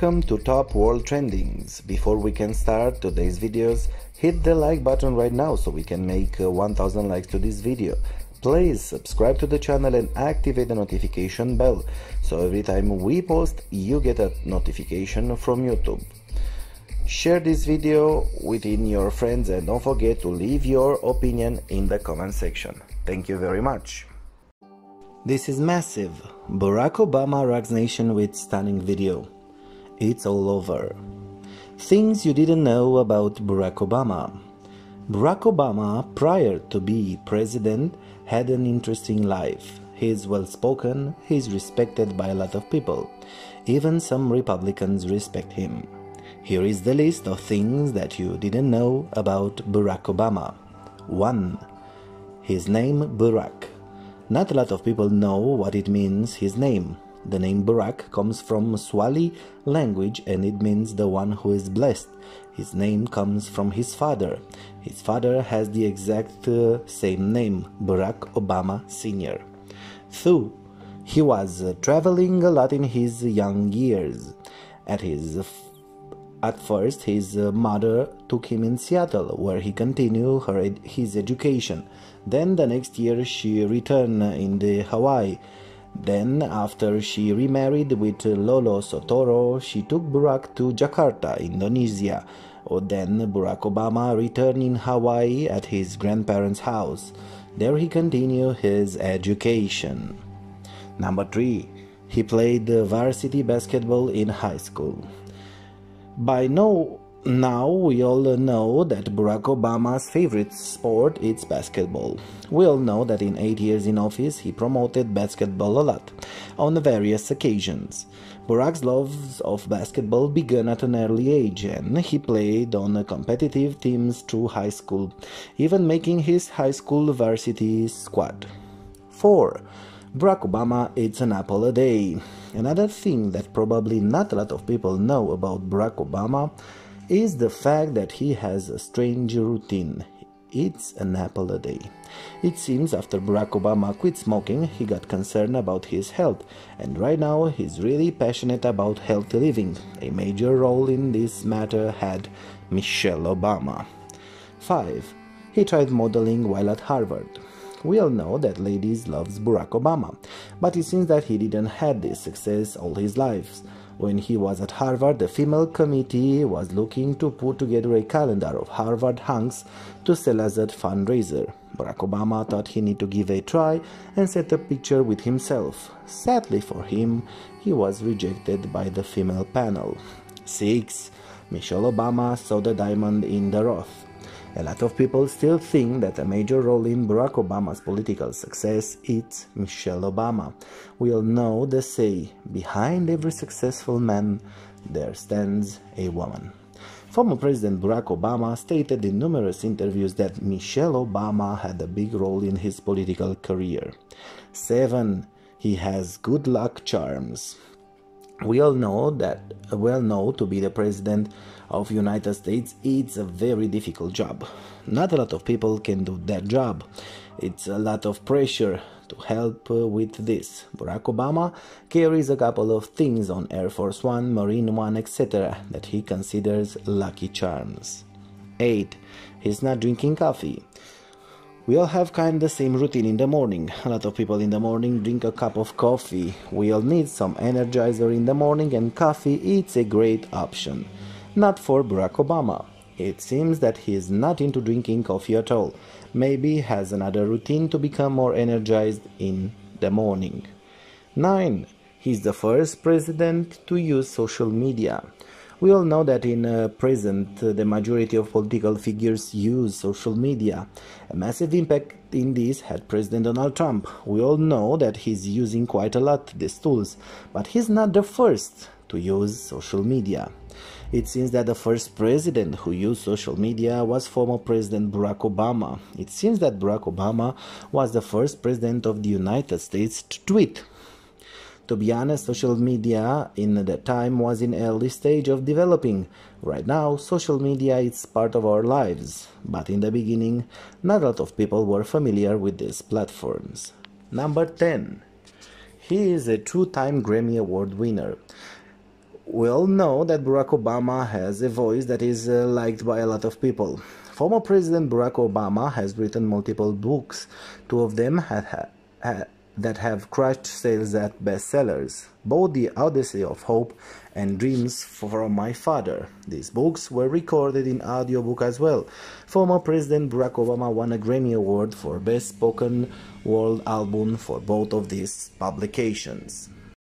Welcome to Top World Trendings. Before we can start today's videos, hit the like button right now so we can make uh, 1000 likes to this video. Please subscribe to the channel and activate the notification bell so every time we post you get a notification from YouTube. Share this video within your friends and don't forget to leave your opinion in the comment section. Thank you very much. This is massive. Barack Obama rocks nation with stunning video. It's all over. Things you didn't know about Barack Obama. Barack Obama, prior to be president, had an interesting life. He's well spoken, he's respected by a lot of people. Even some Republicans respect him. Here is the list of things that you didn't know about Barack Obama. 1. His name Barack. Not a lot of people know what it means his name. The name Barack comes from Swahili language and it means the one who is blessed. His name comes from his father. His father has the exact uh, same name, Barack Obama Sr. 2. He was uh, traveling a lot in his young years. At his at first, his uh, mother took him in Seattle, where he continued her ed his education. Then the next year, she returned in the Hawaii. Then, after she remarried with Lolo Soetoro, she took Barack to Jakarta, Indonesia. Oh, then Barack Obama returned in Hawaii at his grandparents' house. There he continued his education. Number 3. He played varsity basketball in high school. By now, now we all know that Barack Obama's favorite sport is basketball. We all know that in 8 years in office he promoted basketball a lot, on various occasions. Barack's love of basketball began at an early age and he played on competitive teams through high school, even making his high school varsity squad. 4. Barack Obama eats an apple a day. Another thing that probably not a lot of people know about Barack Obama is the fact that he has a strange routine. Eats an apple a day. It seems after Barack Obama quit smoking, he got concerned about his health, and right now he's really passionate about healthy living. A major role in this matter had Michelle Obama. 5. He tried modeling while at Harvard. We all know that ladies loves Barack Obama, but it seems that he didn't have this success all his life. When he was at Harvard, the female committee was looking to put together a calendar of Harvard hunks to sell as a fundraiser. Barack Obama thought he need to give a try and set a picture with himself. Sadly for him, he was rejected by the female panel. 6. Michelle Obama saw the diamond in the rough. A lot of people still think that a major role in Barack Obama's political success is Michelle Obama. We all know the say, behind every successful man there stands a woman. Former President Barack Obama stated in numerous interviews that Michelle Obama had a big role in his political career. 7. He has good luck charms we all know that well know to be the president of united states it's a very difficult job. Not a lot of people can do that job. It's a lot of pressure to help uh, with this. Barack obama carries a couple of things on air force one marine one etc that he considers lucky charms. 8 he's not drinking coffee we all have kind of the same routine in the morning. A lot of people in the morning drink a cup of coffee. We all need some energizer in the morning and coffee is a great option. Not for Barack Obama. It seems that he is not into drinking coffee at all. Maybe has another routine to become more energized in the morning. 9. He's the first president to use social media. We all know that in uh, present uh, the majority of political figures use social media. A massive impact in this had President Donald Trump. We all know that he's using quite a lot these tools, but he's not the first to use social media. It seems that the first president who used social media was former President Barack Obama. It seems that Barack Obama was the first president of the United States to tweet to be honest, social media in that time was in early stage of developing. Right now, social media is part of our lives, but in the beginning, not a lot of people were familiar with these platforms. Number 10. He is a two-time Grammy Award winner. we all know that Barack Obama has a voice that is uh, liked by a lot of people. Former President Barack Obama has written multiple books. Two of them had, had, that have crushed sales at bestsellers, both The Odyssey of Hope and Dreams from My Father. These books were recorded in audiobook as well. Former President Barack Obama won a Grammy Award for Best Spoken Word Album for both of these publications.